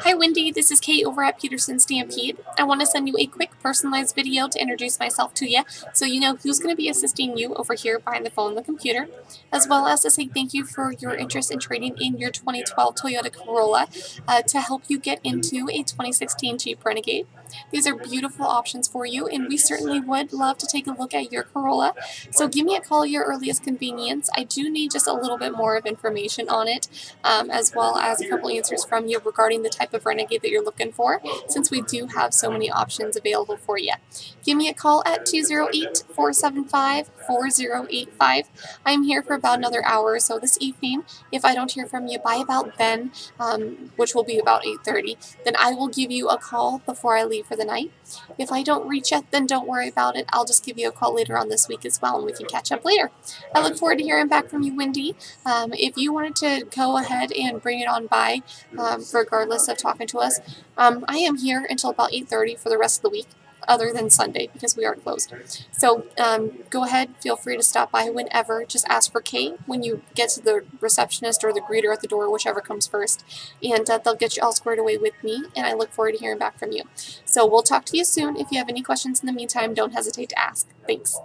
Hi Wendy, this is Kate over at Peterson Stampede. I want to send you a quick personalized video to introduce myself to you so you know who's going to be assisting you over here behind the phone and the computer, as well as to say thank you for your interest in trading in your 2012 Toyota Corolla uh, to help you get into a 2016 Jeep Renegade. These are beautiful options for you and we certainly would love to take a look at your Corolla. So give me a call at your earliest convenience. I do need just a little bit more of information on it um, as well as a couple answers from you regarding the type of Renegade that you're looking for since we do have so many options available for you. Give me a call at 208-475-4085. I'm here for about another hour or so this evening. If I don't hear from you by about then, um, which will be about 8.30, then I will give you a call before I leave for the night. If I don't reach it, then don't worry about it. I'll just give you a call later on this week as well, and we can catch up later. I look forward to hearing back from you, Wendy. Um, if you wanted to go ahead and bring it on by, um, regardless of talking to us, um, I am here until about 8.30 for the rest of the week other than Sunday because we are closed. So um, go ahead, feel free to stop by whenever. Just ask for Kate when you get to the receptionist or the greeter at the door, whichever comes first, and uh, they'll get you all squared away with me, and I look forward to hearing back from you. So we'll talk to you soon. If you have any questions in the meantime, don't hesitate to ask. Thanks.